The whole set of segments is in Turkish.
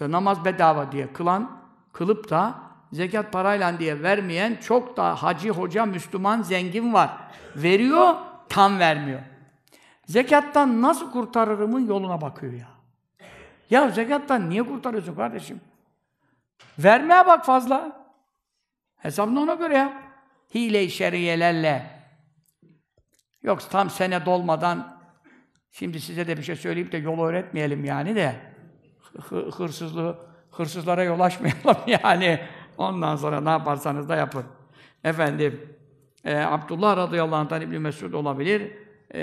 İşte namaz bedava diye kılan, kılıp da zekat parayla diye vermeyen çok da hacı, hoca, Müslüman, zengin var. Veriyor, tam vermiyor. Zekattan nasıl kurtarırımın yoluna bakıyor ya. Ya zekattan niye kurtarıyorsun kardeşim? Vermeye bak fazla. Hesabını ona göre yap. Hile-i şeriyelerle. Yoksa tam sene dolmadan şimdi size de bir şey söyleyip de yol öğretmeyelim yani de hırsızlığı hırsızlara yol açmayalım yani. Ondan sonra ne yaparsanız da yapın. Efendim e, Abdullah radıyallahu anh'tan İbn Mesud olabilir. E,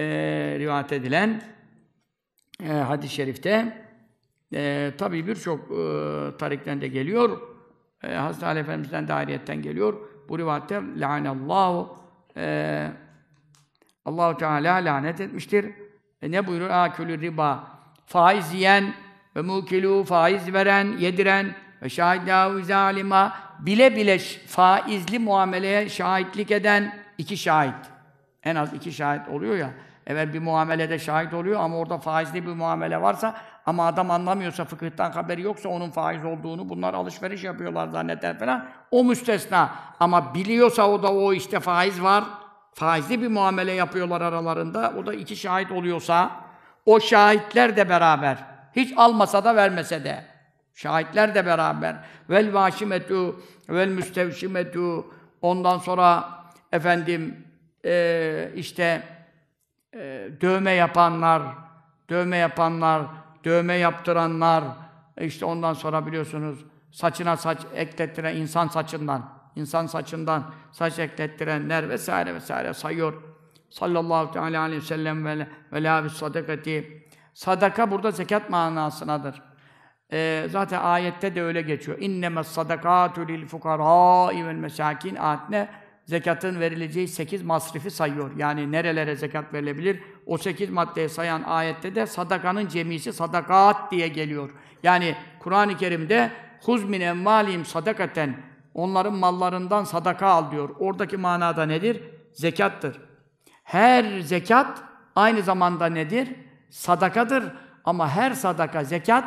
rivayet edilen e, hadis-i şerifte e, tabii birçok e, tarikten de geliyor. E, Hazreti Ali Efendimiz'den de ayrıyetten geliyor. Bu rivayette lanallahu e, Allahu Teala lanet etmiştir. E, ne buyuruyor? Akülü riba. Faiz yiyen ve mukilu faiz veren, yediren ve şahidâhu zalima bile bile faizli muameleye şahitlik eden iki şahit. En az iki şahit oluyor ya. Evet bir muamelede şahit oluyor ama orada faizli bir muamele varsa ama adam anlamıyorsa, fıkıhtan haberi yoksa onun faiz olduğunu, bunlar alışveriş yapıyorlar zanneder falan. O müstesna. Ama biliyorsa o da o işte faiz var, faizli bir muamele yapıyorlar aralarında, o da iki şahit oluyorsa, o şahitler de beraber, hiç almasa da vermese de, şahitler de beraber, vel vaşimetu, vel müstevşimetu, ondan sonra efendim, eee işte e, dövme yapanlar, dövme yapanlar, dövme yaptıranlar, işte ondan sonra biliyorsunuz saçına saç eklettiren insan saçından, insan saçından saç eklettirenler vesaire vesaire sayıyor. Sallallahu teala aleyhi ve sellem ve ve la sadakati. Sadaka burada zekat manasınadır. Ee, zaten ayette de öyle geçiyor. İnneme sadakatu lil fukarâi vel mesâkin ayetine zekatın verileceği sekiz masrifi sayıyor. Yani nerelere zekat verilebilir? O sekiz maddeyi sayan ayette de sadakanın cemisi sadakat diye geliyor. Yani Kur'an-ı Kerim'de huz min emvalihim sadakaten onların mallarından sadaka al diyor. Oradaki manada nedir? Zekattır. Her zekat aynı zamanda nedir? Sadakadır. Ama her sadaka zekat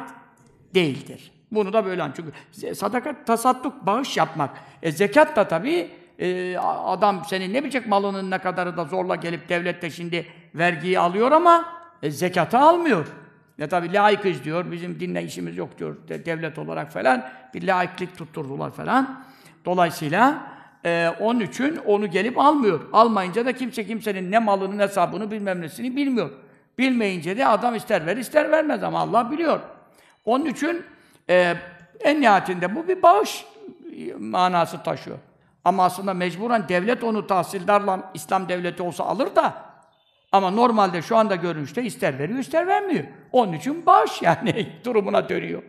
değildir. Bunu da böyle. Çünkü sadaka tasadduk, bağış yapmak. E zekat da tabii e, adam senin ne bilecek malının ne kadarı da zorla gelip devlet de şimdi vergiyi alıyor ama e, zekatı almıyor. Ya tabii layıkız diyor, bizim dinle işimiz yok diyor de- devlet olarak falan. Bir laiklik tutturdular falan. Dolayısıyla e, onun için onu gelip almıyor. Almayınca da kimse kimsenin ne malının hesabını bilmem nesini bilmiyor. Bilmeyince de adam ister ver ister vermez ama Allah biliyor. Onun için e, en nihayetinde bu bir bağış manası taşıyor. Ama aslında mecburen devlet onu tahsildarla İslam devleti olsa alır da ama normalde şu anda görünüşte ister veriyor ister vermiyor. Onun için bağış yani durumuna dönüyor.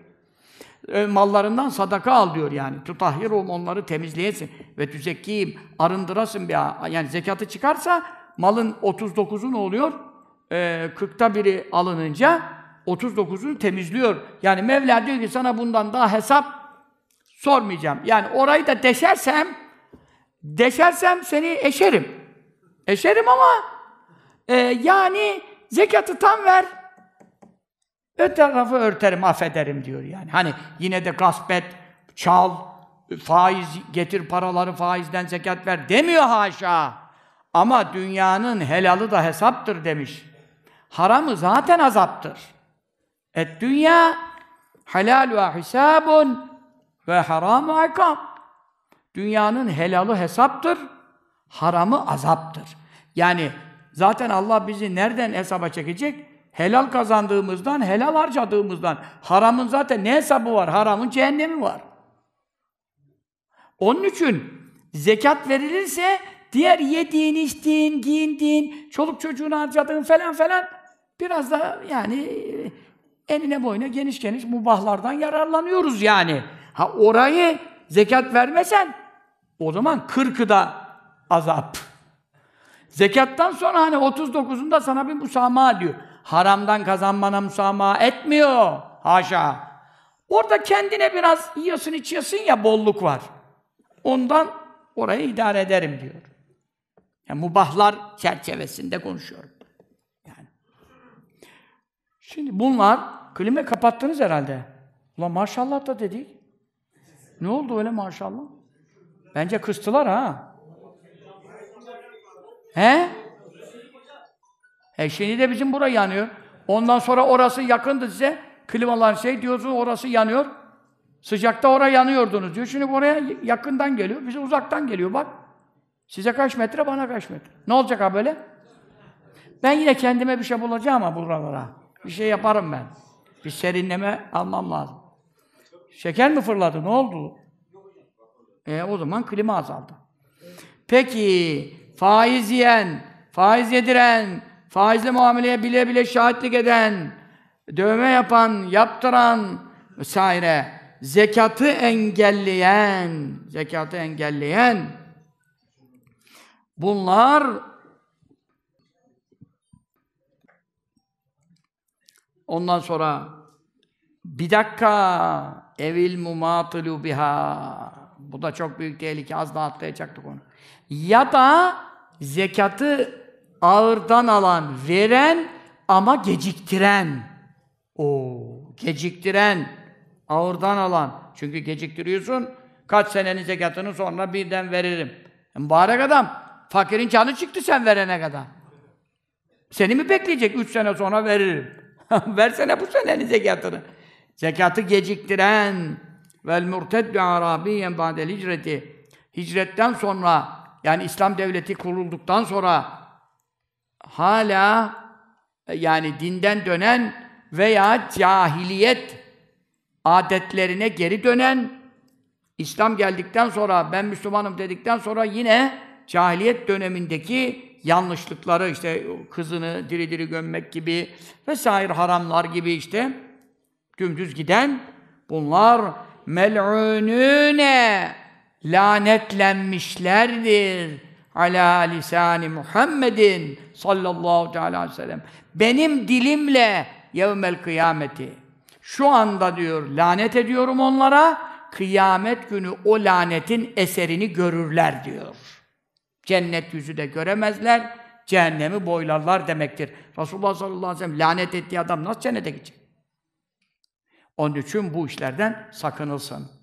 E, mallarından sadaka al diyor yani. Tutahhirum onları temizleyesin ve tüzekkiyim arındırasın bir yani zekatı çıkarsa malın 39'u ne oluyor? E, 40'ta biri alınınca 39'unu temizliyor. Yani Mevla diyor ki sana bundan daha hesap sormayacağım. Yani orayı da deşersem deşersem seni eşerim. Eşerim ama e, yani zekatı tam ver. Öte tarafı örterim, affederim diyor yani. Hani yine de gasp et, çal, faiz getir paraları faizden zekat ver demiyor haşa. Ama dünyanın helalı da hesaptır demiş. Haramı zaten azaptır. Et dünya helal ve hisabun ve haramu ikam. Dünyanın helalı hesaptır, haramı azaptır. Yani zaten Allah bizi nereden hesaba çekecek? Helal kazandığımızdan, helal harcadığımızdan. Haramın zaten ne hesabı var? Haramın cehennemi var. Onun için zekat verilirse diğer yediğin, içtiğin, giyindiğin, çoluk çocuğunu harcadığın falan falan biraz da yani enine boyuna geniş geniş mubahlardan yararlanıyoruz yani. Ha orayı zekat vermesen o zaman kırkı da azap. Zekattan sonra hani 39'unda sana bir musamaha diyor. Haramdan kazanmana musamaha etmiyor. Haşa. Orada kendine biraz yiyorsun içiyorsun ya bolluk var. Ondan orayı idare ederim diyor. Yani mubahlar çerçevesinde konuşuyorum. Şimdi bunlar klima kapattınız herhalde. Ulan maşallah da dedik. Ne oldu öyle maşallah? Bence kıstılar ha. He? E şimdi de bizim bura yanıyor. Ondan sonra orası yakındı size. Klimalar şey diyorsun orası yanıyor. Sıcakta oraya yanıyordunuz diyor. Şimdi oraya yakından geliyor. Bize uzaktan geliyor bak. Size kaç metre, bana kaç metre. Ne olacak ha böyle? Ben yine kendime bir şey bulacağım ama buralara. Bir şey yaparım ben. Bir serinleme almam lazım. Şeker mi fırladı? Ne oldu? E o zaman klima azaldı. Peki, faiz yiyen, faiz yediren, faizle muameleye bile bile şahitlik eden, dövme yapan, yaptıran vesaire, zekatı engelleyen, zekatı engelleyen, bunlar ondan sonra bir dakika evil mumatılu biha bu da çok büyük tehlike. Az daha atlayacaktık onu. Ya da zekatı ağırdan alan, veren ama geciktiren. O geciktiren, ağırdan alan. Çünkü geciktiriyorsun, kaç senenin zekatını sonra birden veririm. Mübarek adam, fakirin canı çıktı sen verene kadar. Seni mi bekleyecek? Üç sene sonra veririm. Versene bu senenin zekatını. Zekatı geciktiren, vel murteddu arabiyen ba'del hicreti hicretten sonra yani İslam devleti kurulduktan sonra hala yani dinden dönen veya cahiliyet adetlerine geri dönen İslam geldikten sonra ben Müslümanım dedikten sonra yine cahiliyet dönemindeki yanlışlıkları işte kızını diri diri gömmek gibi vesaire haramlar gibi işte dümdüz giden bunlar mel'unune lanetlenmişlerdir ala lisani Muhammedin sallallahu aleyhi ve sellem. Benim dilimle yevmel kıyameti. Şu anda diyor lanet ediyorum onlara. Kıyamet günü o lanetin eserini görürler diyor. Cennet yüzü de göremezler. Cehennemi boylarlar demektir. Resulullah sallallahu aleyhi ve sellem lanet ettiği adam nasıl cennete gidecek? Onun için bu işlerden sakınılsın.